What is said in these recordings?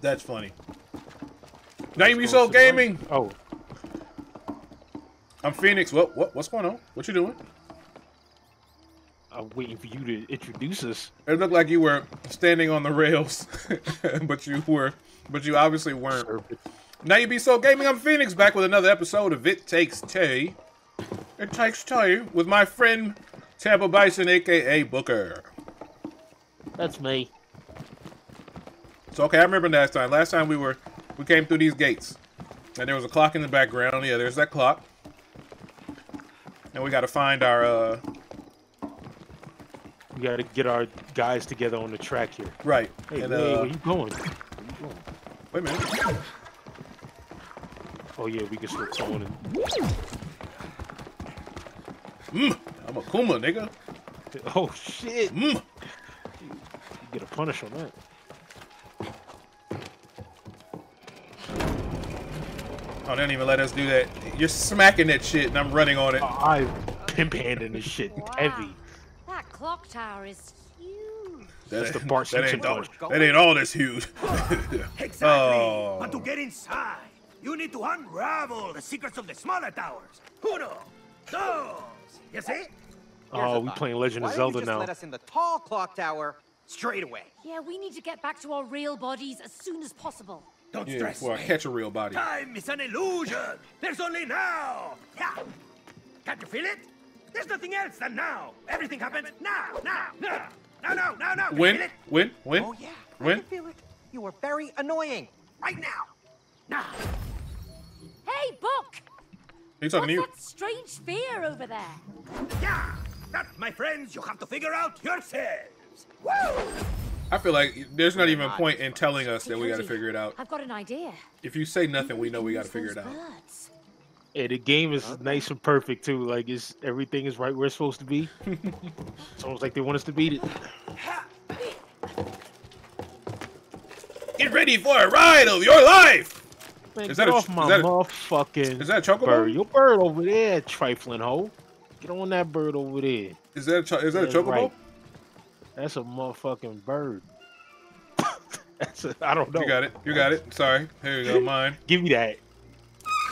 That's funny. Name so gaming. Oh, I'm Phoenix. What? What? What's going on? What you doing? I'm waiting for you to introduce us. It looked like you were standing on the rails, but you were, but you obviously weren't. Serpent. Now you be soul gaming. I'm Phoenix back with another episode of It Takes Two. It takes Two with my friend Tampa Bison, aka Booker. That's me. So okay, I remember last time. Last time we were we came through these gates, and there was a clock in the background. Yeah, there's that clock. And we got to find our uh We got to get our guys together on the track here. right. Hey, and, wait, uh, where you going? Where you going? wait a minute. Oh yeah, we can start calling. And... Mm, I'm a Kuma, nigga. Oh shit! Mm. You get a punish on that. Oh, they didn't even let us do that. You're smacking that shit, and I'm running on it. I pimp handing this shit heavy. That clock tower is huge. That's the part that ain't all, that ain't all this huge. Exactly. Oh. But to get inside, you need to unravel the secrets of the smaller towers. Uno, dos. You see? Here's Oh, we playing Legend Why of Zelda now. let us in the tall clock tower straight away. Yeah, we need to get back to our real bodies as soon as possible. Don't yeah, stress before I catch a real body. Time is an illusion. There's only now. Yeah. Can't you feel it? There's nothing else than now. Everything happens now, now, now. No, no, no, no. Can you Win, win, win. Oh yeah, I When? can feel it. You are very annoying. Right now. Now. Hey, Book! Are you talking What's to you? that strange sphere over there? Yeah. That, my friends, you have to figure out yourselves. Woo! I feel like there's not even a point in telling us that we got to figure it out. I've got an idea. If you say nothing, we know we got to figure it out. birds. Yeah, the game is nice and perfect too. Like it's everything is right where it's supposed to be. it's almost like they want us to beat it. Get ready for a ride of your life. Man, Is get that a- off is that a- motherfucking Is that a chocobo? bird? Your bird over there, trifling hoe. Get on that bird over there. Is that a cho- is that a chocobo? right. That's a motherfucking bird. That's a, I don't know. You got it. You got it. Sorry. Here you go. Mine. Give me that.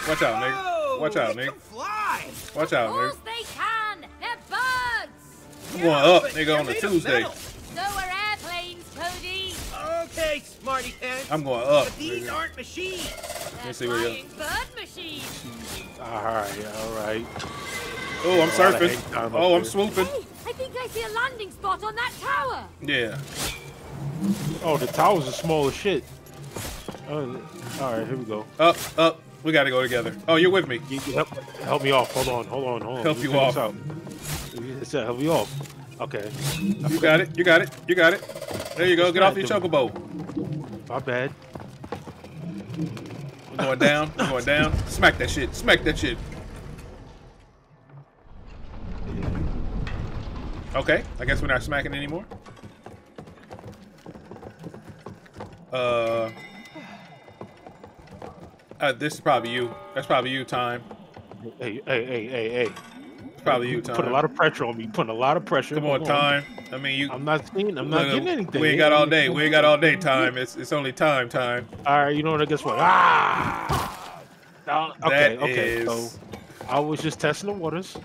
Watch out, nigga. Watch out, nigga. fly. Watch out, Of nigga. course they can! They're birds! I'm going up, nigga, on a Tuesday. metal. So are airplanes, Cody! Okay, smarty pants. I'm going up. But these nigga. aren't machines. They're see where you- flying bird machines! All right, all right. Oh, I'm A lot of surfing. hang time up Oh, I'm swooping. Hey, I see a landing spot on that tower! Yeah. Oh, the towers are small as shit. Oh, all right, here we go. Up, up. We got to go together. Oh, you're with me. You, you help, help me off. Hold on, hold on, hold on. Help me you off. out. It's, uh, help me off. Okay, You got it. You got it. You got it. There you go. What's Get off that your doing? chocobo. my bad. I'm going down. I'm going down. Smack that shit. Smack that shit. Okay. I guess we're not smacking anymore. Uh. Uh, this is probably you. That's probably you, time. Hey, hey, hey, hey, hey. It's probably you, time. Put a lot of pressure on me. Putting a lot of pressure. Come on, time. I mean, you. I'm not seeing. I'm not getting anything. We ain't got all day. We ain't got all day time. It's it's only time time. All right, you know what? I Guess what? Ah. Okay, That okay. is- So I was just testing the waters.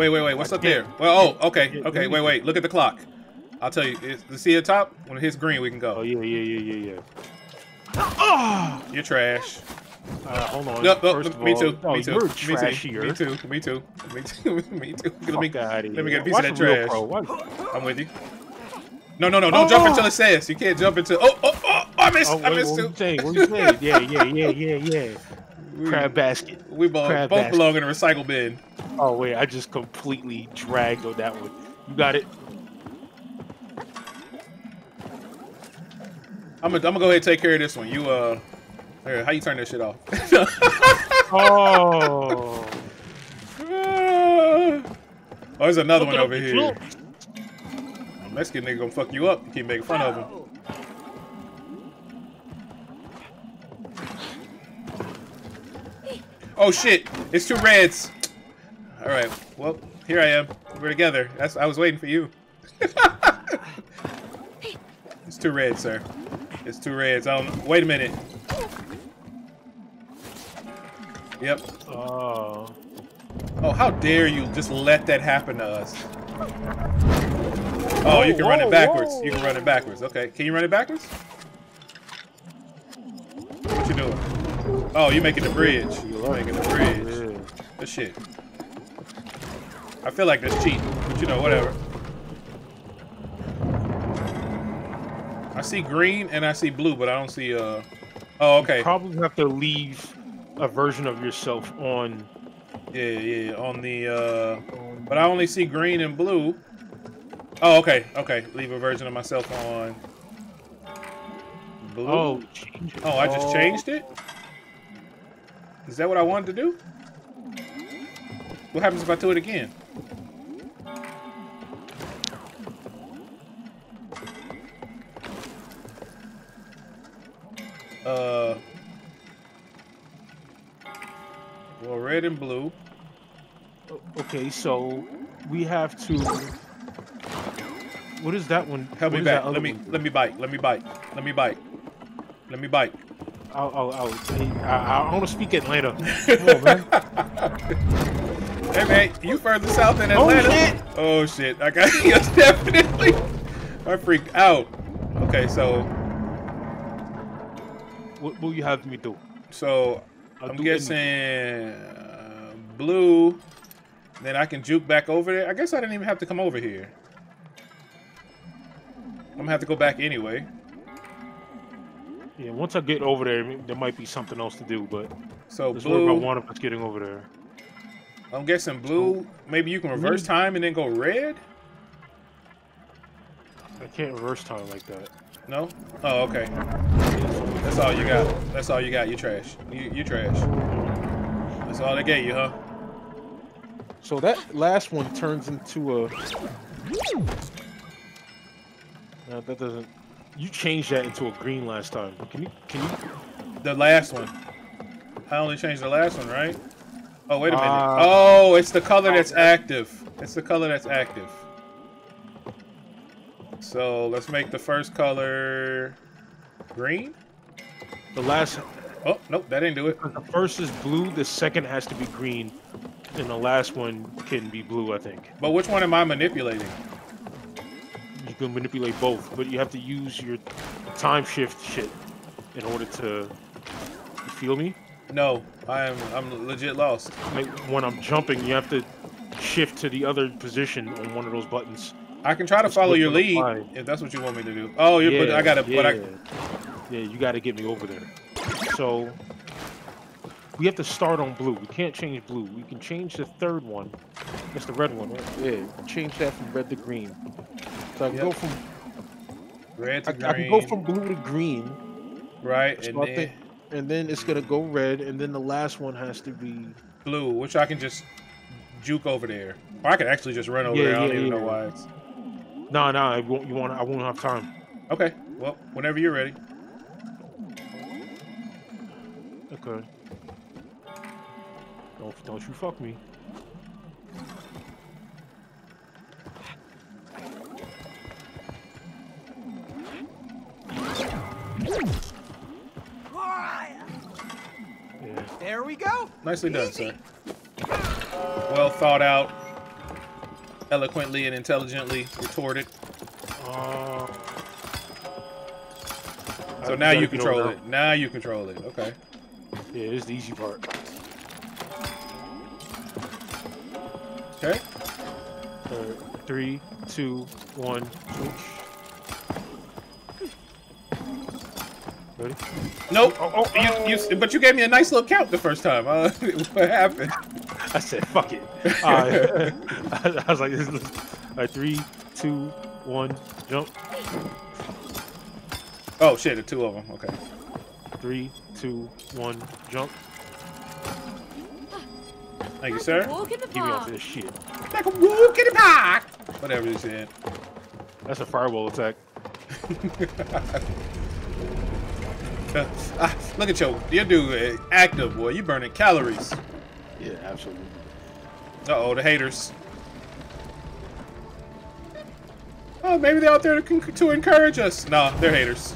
Wait, wait, wait. What's up there? Well, oh, okay, okay. Wait, wait. Look at the clock. I'll tell you. The see at top when it hits green, we can go. Oh yeah, yeah, yeah, yeah, yeah. Oh! You're trash. Uh, hold on. Nope, nope, First me all, too. Oh, me too. you're me too. Me too. Me too. Me too. me too. Let me, let me get a piece Watch of that trash. pro. I'm with you. No, no, no. Don't jump Oh! until it says. You can't jump into. Oh, oh, oh! I missed. Oh, I missed what too. saying? What you saying? Yeah, yeah, yeah, yeah, yeah. Crab basket. We both, Crab both basket. belong in a recycle bin. Oh wait, I just completely dragged on that one. You got it. I'm gonna, I'm gonna go ahead and take care of this one. You, uh, here, how you turn that shit off? Oh. oh, there's another Look one over here. look. Mexican nigga gonna fuck you up. You keep making fun of him. Oh shit! It's two reds. All right. Well, here I am. We're together. That's I was waiting for you. it's two reds, sir. It's two reds. I um, don't. Wait a minute. Yep. Oh. Oh, how dare you just let that happen to us? Oh, you can run it backwards. whoa. You can run it backwards. Okay, can you run it backwards? What you doing? Oh, you making the bridge. You're making the bridge. Good shit. I feel like that's cheating, but you know, whatever. I see green and I see blue, but I don't see uh. Oh, okay. Probably have to leave a version of yourself on. Yeah, yeah, on the uh but I only see green and blue. Oh, okay, okay. Leave a version of myself on blue. Oh, change. Oh, I just changed it? Is that what I wanted to do? What happens if I do it again? Uh well red and blue. Okay, so we have to. What is that one? Help what me back. Let me let me bite. Let me bite. Let me bite. Let me bite. I'll, I'll, I'll, I, I want to speak Atlanta. Come on, man. Hey man, you further south than Atlanta? Oh, Atlanta? shit. Oh shit! I got yes, definitely. I freaked out. Okay, so What will you have me do? so I'll I'm do guessing uh, blue. Then I can juke back over there. I guess I didn't even have to come over here. I'm gonna have to go back anyway. Yeah, once I get over there, there might be something else to do, but So let's worry about blue. one of us getting over there. I'm guessing blue. Maybe you can reverse time and then go red. I can't reverse time like that. No. Oh, okay. That's all you got. That's all you got. You trash. You you trash. That's all they gave you, huh? So that last one turns into a. No, that doesn't. You changed that into a green last time. Can you? Can you? The last one. I only changed the last one, right? Oh, wait a minute. Uh, oh, it's the color that's active. It's the color that's active. So let's make the first color green. The last. Oh, nope, that didn't do it. The first is blue. The second has to be green, and the last one can be blue. I think But which one am I manipulating? you can manipulate both, but you have to use your time shift shit in order to. You feel me? No, I am. I'm legit lost. Like when I'm jumping, you have to shift to the other position on one of those buttons. I can try to Just follow your lead if that's what you want me to do. Oh, you're. but I gotta. yeah, But I. yeah, you got to get me over there. So we have to start on blue. We can't change blue. We can change the third one. That's the red one, right? Yeah, change that from red to green. So I can go from Red I, green. I can go from blue to green. right, So and I then think, and then it's gonna go red, and then the last one has to be. blue, which I can just juke over there. Or I could actually just run over Yeah, there. I don't yeah, even know why it's. No, no, I won't. You want? I won't have time. Okay. Well, whenever you're ready. Okay. Don't don't you fuck me. Yeah. There we go. Nicely done, Easy. sir. Well thought out, eloquently and intelligently retorted. Uh, So now you control it. Now you control it. Okay. Yeah, this is the easy part. Okay. Uh, three, two, one, switch. Ready? Nope. Oh, oh, You, you, but you gave me a nice little count the first time. Uh, what happened? I said, fuck it. Alright. I, I was like, this alright, three, two, one, jump. Oh shit, the two of them. Okay. Three, two, one, jump. Thank you, sir. Walk in the Get me off this shit. Like a walk in the park. Whatever you said. That's a firewall attack. Uh, ah, look at your your dude uh, active boy. You burning calories. Yeah, absolutely. Uh oh, the haters. Oh, maybe they're out there to, to encourage us. Nah, they're haters.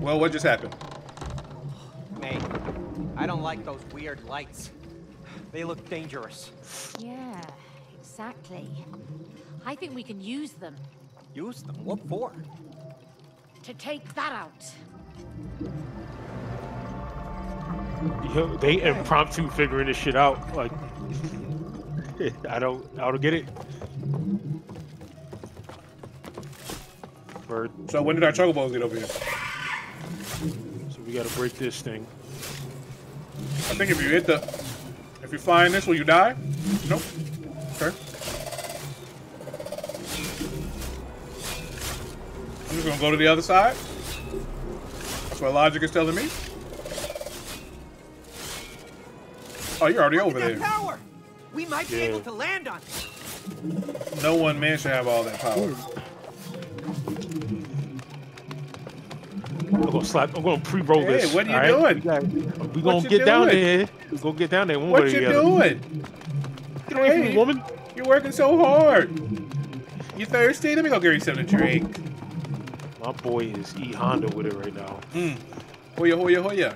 Well, what just happened? May, I don't like those weird lights. They look dangerous. Yeah, exactly. I think we can use them Use them? What for? to take that out. Yo, they impromptu figuring this shit out. Like, I don't, I don't get it. Bird. So when did our chocobos get over here? So we gotta break this thing. I think if you hit the, if you fly in this, will you die? Nope. Okay. I'm just gonna go to the other side. That's what logic is telling me. Oh, you're already over That there. tower! We might be able to land on it. No one man should have all that power. I'm gonna slap. I'm gonna pre-roll Hey, this. what are you alright? doing? We, got, we gonna get down there. We gonna get down there one What way you the other. doing? Get away from Hey. me, woman. You're working so hard. You thirsty? Let me go get you something to drink. My boy is E Honda with it right now. Mm. Hoya, hoya, hoya.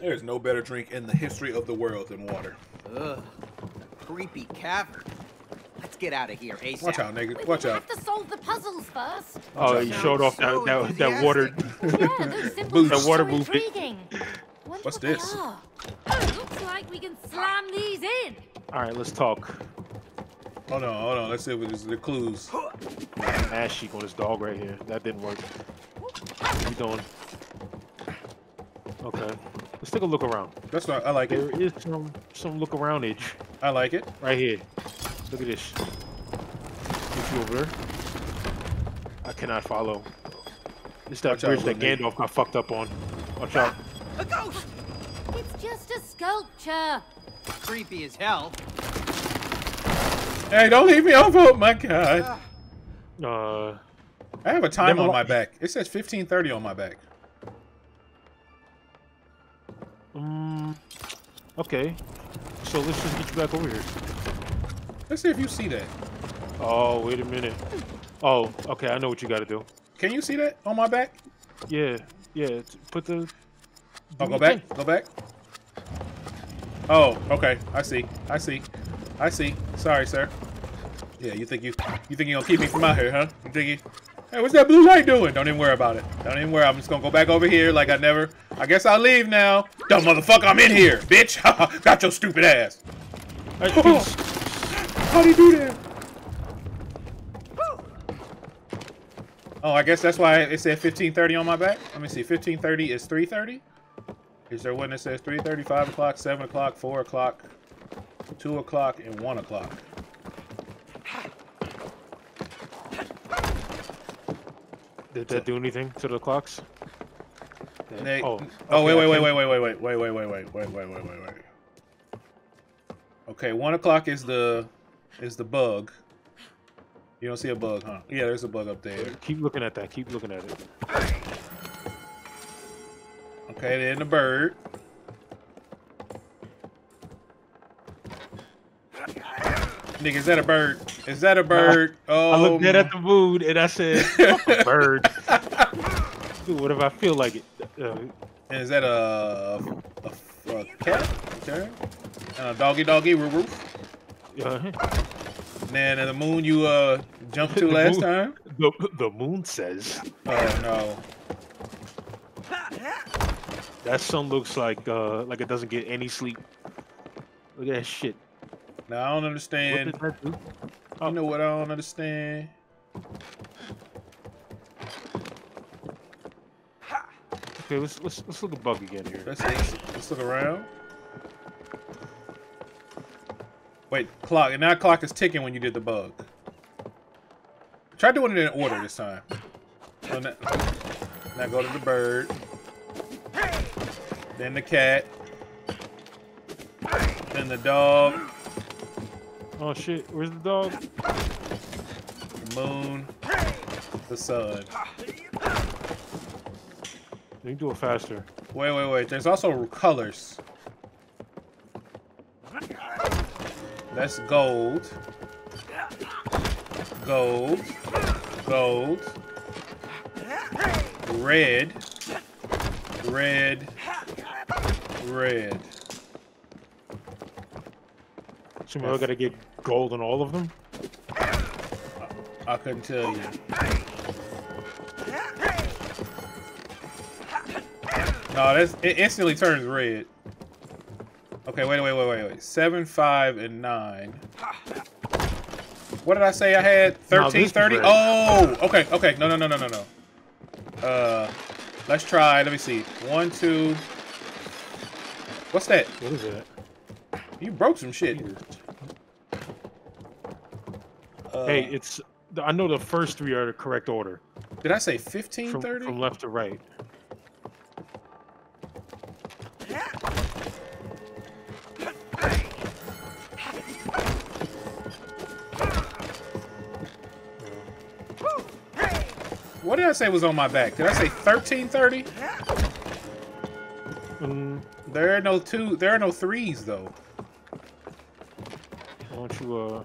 There's no better drink in the history of the world than water. Ugh. Creepy cavern. Let's get out of here ASAP. Watch out, nigga. Wait, Watch we out. have to solve the puzzles first. Oh, out. he showed off that So that, that water. enthusiastic. yeah, those symbols are That water so movement. intriguing. What's what they this? are. Oh, looks like we can slam these in. All right, let's talk. Hold on, hold on. Let's see what is the clues. Ass cheek on this dog right here. That didn't work. What you doing? Okay, let's take a look around. That's what I like There There is some some look around edge I like it. right here. Look at this. Get you over there. I cannot follow. It's that Watch out, bridge that. Gandalf got fucked up on. Watch out. A ghost! It's just a sculpture. Creepy as hell. Hey, don't leave me over. Oh my god. Uh, I have a time on my back. It says 1530 on my back. Okay. So let's just get you back over here. Let's see if you see that. Oh, wait a minute. Oh, okay. I know what you got to do. Can you see that on my back? Yeah, yeah. Put the. Oh, go back. thing. Go back. Oh, okay. I see. I see. I see. Sorry, sir. Yeah, you think you you think you're gonna keep me from out here, huh? You think you? Hey, what's that blue light doing? Don't even worry about it. Don't even worry. I'm just gonna go back over here like I never. I guess I'll leave now. Dumb motherfucker, I'm in here, bitch. Got your stupid ass. Hey, peace. How do you do that? Oh, I guess that's why it said 1530 on my back. Let me see. 1530 is 330. Is there one that says 3:30, 5 o'clock, 7 o'clock, 4 o'clock, 2 o'clock, and 1 o'clock? Did that do anything to the clocks? That- They- oh, oh, wait, okay, wait, wait, wait, wait, wait, wait, wait, wait, wait, wait, wait, wait, wait, wait, wait. Okay, 1 o'clock is the is the bug. You don't see a bug, huh? Yeah, there's a bug up there. Keep looking at that. Keep looking at it. Okay, then the bird. Nigga, is that a bird? Is that a bird? Oh, I looked dead at the moon and I said, "Fuck a bird." Do whatever I feel like it. Uh, Is that a, a, a cat? Okay. And a doggy doggy roof roof. uh, And the moon you uh jumped to last moon. time. the, the moon says Oh no. that sun looks like uh like it doesn't get any sleep. Look at that shit. No, I don't What understand. does that do? You know what I don't understand? Okay, let's let's let's look at bug again here. Let's, let's, let's look around. Wait, clock. And now clock is ticking when you did the bug. Try doing it in order this time. So now, now go to the bird. Then the cat. Then the dog. Oh shit, where's the dog? The moon. The sun. You can do it faster. Wait, wait, wait. There's also colors. That's gold. Gold. Gold. Red. Red. Red. So we all gotta get gold on all of them. I couldn't tell you. No, that's it instantly turns red. Okay, wait, wait, wait, wait, wait. Seven, five, and nine. What did I say I had? No, Thirteen, is thirty. Oh, okay, okay. No, no, no, no, no, no. Uh, let's try. Let me see. One, two. What's that? What is that? You broke some shit. Uh, hey, it's. I know the first three are the correct order did I say fifteen, from, thirty? from left to right. Say was on my back? Did I say thirteen, thirty? Mm, There are no two. There are no threes though. why don't you uh?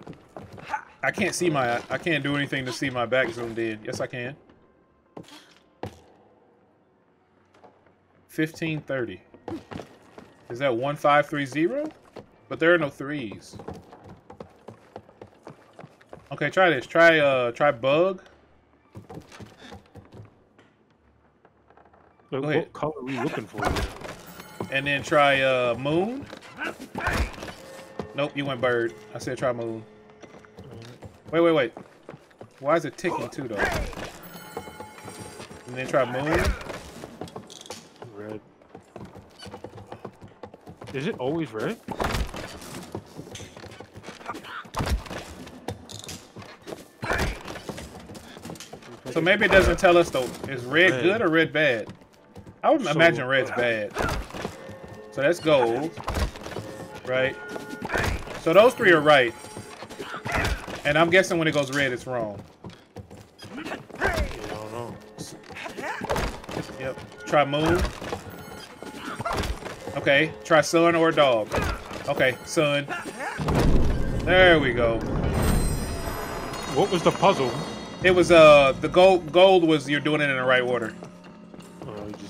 I can't see my. I can't do anything to see my back zoomed in. Yes, I can. Fifteen thirty. Is that one five three zero? But there are no threes. Okay, try this. Try uh, try bug. Like, Go ahead. what color are we looking for? And then try uh moon. Nope, you went bird. I said try moon. Wait, wait, wait. Why is it ticking too though? And then try moon. Red. Is it always red? So maybe it doesn't tell us though. Is red, Red. good or red bad? I would So- imagine red's bad. So that's gold, right? So those three are right. And I'm guessing when it goes red, it's wrong. I don't know. Yep. Try moon. Okay. Try sun or dog. Okay, sun. There we go. What was the puzzle? It was uh the gold gold was you're doing it in the right order.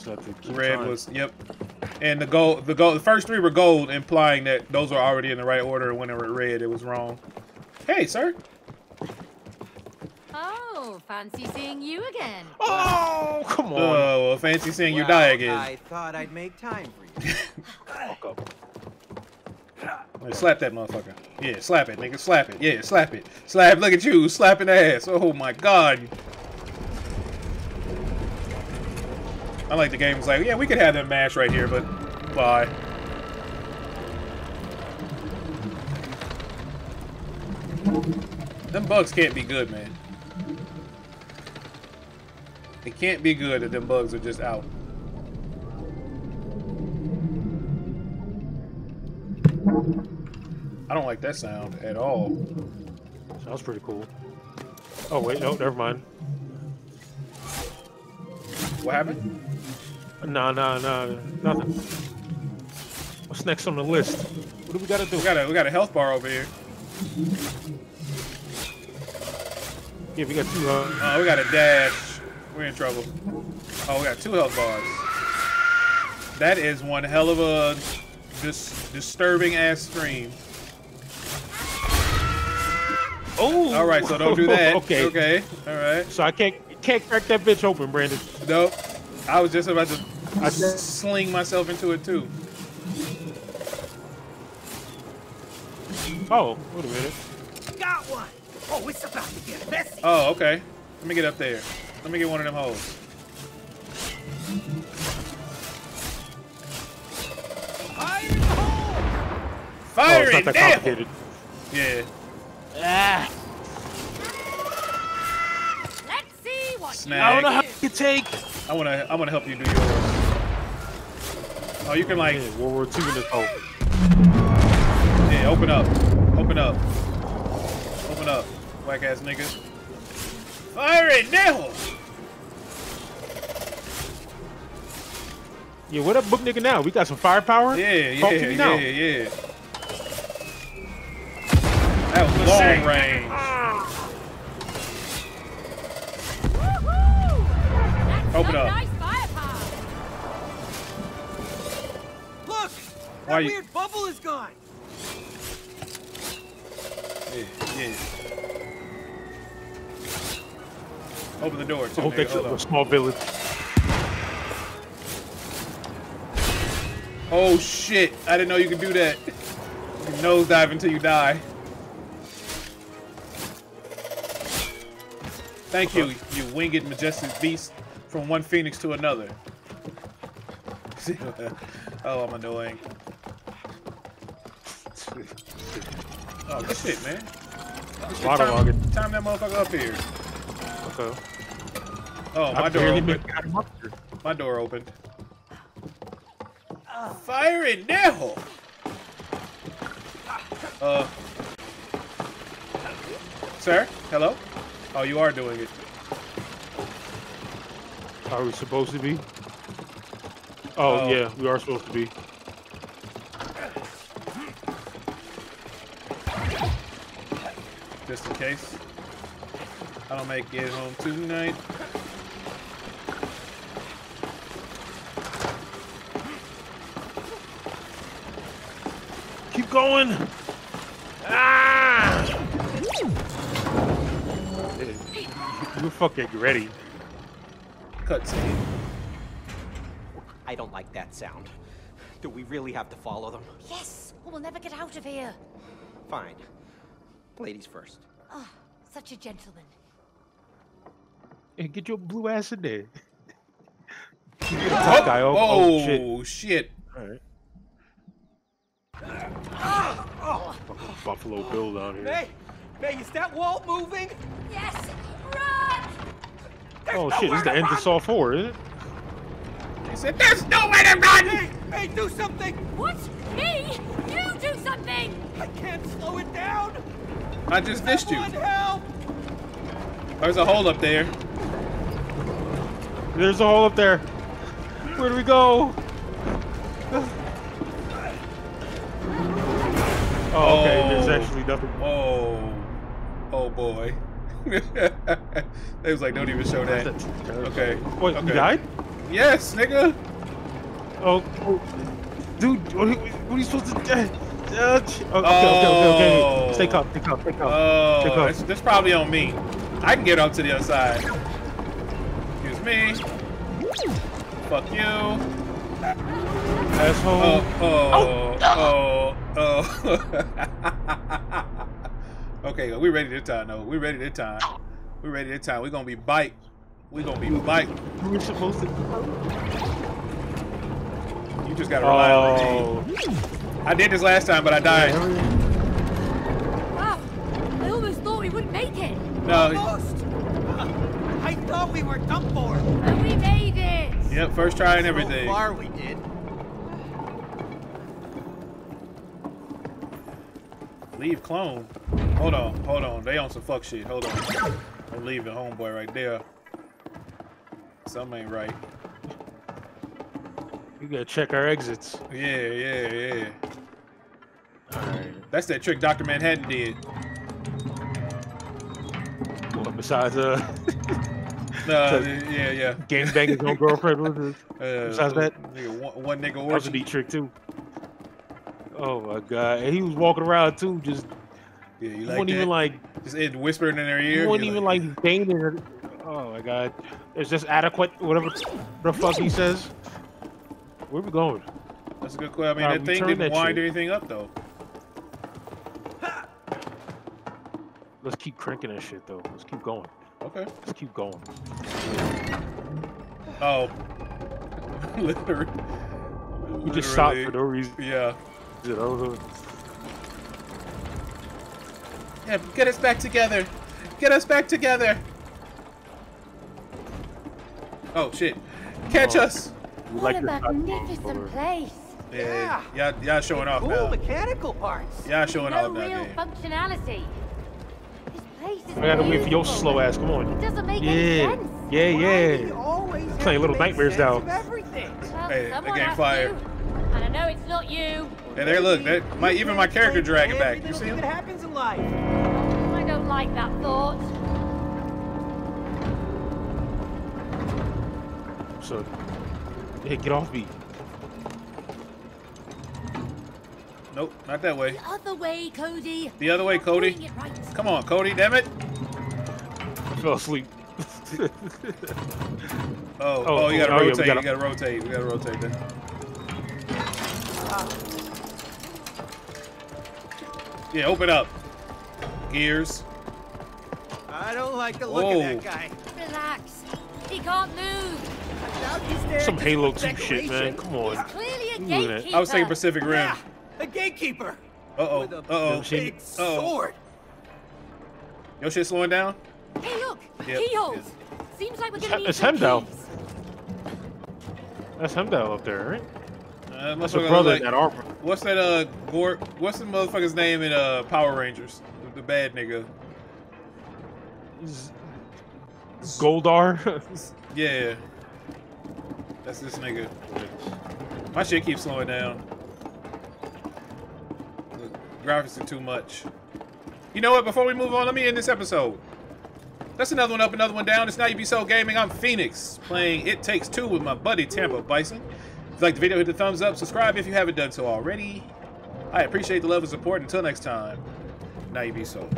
You just have to keep Red trying. was yep. And the gold the gold the first three were gold, implying that those were already in the right order and when they were red it was wrong. Hey, sir. Oh, fancy seeing you again. Oh, come on. Oh, well, fancy seeing you die again. I thought I'd make time for you. Fuck up. Hey, slap that motherfucker. Yeah, slap it, nigga. Slap it. Yeah, slap it. Slap. Look at you, slapping the ass. Oh my god. I like the game. was like, yeah, we could have that mash right here, but bye. Them bugs can't be good, man. It can't be good that them bugs are just out. I don't like that sound at all. Sounds pretty cool. Oh wait, no, never mind. What happened? Nah, nah, nah, nothing. What's next on the list? What do we gotta do? We got a we got a health bar over here. Yeah, we got two. Uh, Oh, we got a dash. We're in trouble. Oh, we got two health bars. That is one hell of a dis disturbing ass stream. oh, All right, so don't do that. okay, Okay. All right. So I can't can't crack that bitch open, Brandon. Nope. I was just about to I sling myself into it too. Oh, wait a minute. Got one. Oh, it's about to get messy. Oh, okay. Let me get up there. Let me get one of them hoes. Fire in the hole. Oh, Fire it's it! not that Damn! complicated. Yeah. Ah. Let's see what Snag. I don't know how you you take. I wanna I wanna help you do yours. Oh, you can like Yeah, World War II in this hole. Yeah, open up. Open up. Open up. Whack ass nigga. Fire it now! Yeah, what up, book nigga? Now we got some firepower. Yeah, Talk yeah, to me yeah, now. yeah. That was long range. That's Open some up. That you- weird bubble is gone! Yeah, yeah. Open the door too. Oh, that's a on. small village. Oh shit! I didn't know you could do that. You nosedive until you die. Thank you, you winged majestic beast from one phoenix to another. oh, I'm annoying. Oh good shit, man. Good shit, Waterlogging. Time, time that motherfucker up here. Okay. Oh, my I door opened. make- up here. My door opened. Fire in there hole. Uh. Sir? Hello? Oh, you are doing it. Are we supposed to be? Oh, Oh. yeah, we are supposed to be. Just in case. I don't make it home tonight. Keep going. Ah! You're fucking ready. Cutscene. I don't like that sound. Do we really have to follow them? Yes, or we'll never get out of here. Fine. Ladies first. Oh, such a gentleman. Hey, get your blue ass in there. You get a tough guy. Oh, oh, shit. oh, shit. All right. Fucking ah! Buffalo Bill down here. May! May, is that wall moving? Yes, run! Oh shit, this is the end of Saw 4, isn't it? He said, There's no way to run! May! May, do something! What? Me? You do something! I can't slow it down! I just missed you. Help! There's a hole up there. There's a hole up there. Where do we go? Oh, okay, there's Oh. actually nothing. Oh. Oh, boy. they was like, don't even show that. Okay. Wait, okay. you died? Yes, nigga. Oh, oh. dude, what, are you- what are you supposed to do? Uh, oh, okay, okay, okay, okay. Stay Oh. calm, stay calm, stay calm. Oh, Take off. that's, that's probably on me. I can get up to the other side. Excuse me. Fuck you. Asshole. Oh, oh, oh, oh. okay, we ready this time, though. We ready this time. We ready this time. We gonna be bite. We gonna be bite. we were supposed to. You just gotta rely on Oh. me. I did this last time, but I died. Wow, I almost thought we wouldn't make it. No. Almost! I thought we were done for! But we made it! Yep, first try and everything. So far we did. Leave clone. Hold on, hold on. They on some fuck shit. Hold on. I'm leaving homeboy right there. Something ain't right. We gotta check our exits. Yeah, yeah, yeah. Alright. That's that trick Dr. Manhattan did. What, besides uh, No, yeah, yeah. game bang his own girlfriend with Uh, Besides that? nigga, one, one nigga that was a orgy. neat trick too. Oh my god, and he was walking around too, just Yeah, you he like wasn't that? even like Just it whispering in their he ear. wasn't You're even like banging her. Oh my god, it's just adequate. Whatever the fuck he says. Where we going? That's a good question. I mean, that thing didn't wind shit. anything up though. Let's keep cranking that shit though. Let's keep going. Okay. Let's keep going. Oh. Literally. We just stopped for no reason. Yeah. You know? Yeah, get us back together. Get us back together. Oh shit. Catch Oh. us. We What like a magnificent place! Yeah. Y'all, y'all showing off Cool now. mechanical parts! Y'all showing no off now, real game. functionality. This place is I gotta wait for your slow ass. Come It on. doesn't make any Yeah. sense. Yeah, Why yeah. always Playing Little Nightmares now. Well, Hey, someone again, has fire. to. And I know it's not you. And there, look, that my even my character dragging back. You see Everything him? that happens in life. I don't like that thought. So, hey, get off me. Nope, not that way. The other way, Cody. The other way, Cody. right. Come on, Cody, damn it. I fell asleep. Oh, oh, Oh, you gotta oh, yeah, rotate. gotta- You gotta rotate. We gotta rotate then. Yeah, open up. Gears. I don't like the look Whoa. of that guy. Relax. He can't move. I doubt he's there Some Halo 2 shit, man. Come on. Clearly a Who was it? gatekeeper. I was thinking Pacific Rim. Yeah, a gatekeeper Uh oh. with Uh oh. Big Uh-oh. sword. Your shit slowing down? Hey, look. Yep, Keyholes. Seems like we're It's gonna He- need it's some That's him down up there, right? Uh, That's motherfucker a brother like- in that armor. What's that? Uh, Gort. What's the motherfucker's name in uh Power Rangers? The, the bad nigga. Goldar. Yeah. That's this nigga. My shit keeps slowing down. The graphics are too much. You know what? Before we move on, let me end this episode. That's another one up, another one down. It's Now You Be Soul Gaming. I'm Phoenix, playing It Takes Two with my buddy Tampa Bison. If you like the video, hit the thumbs up. Subscribe if you haven't done so already. I appreciate the love and support. Until next time, Now You Be Soul.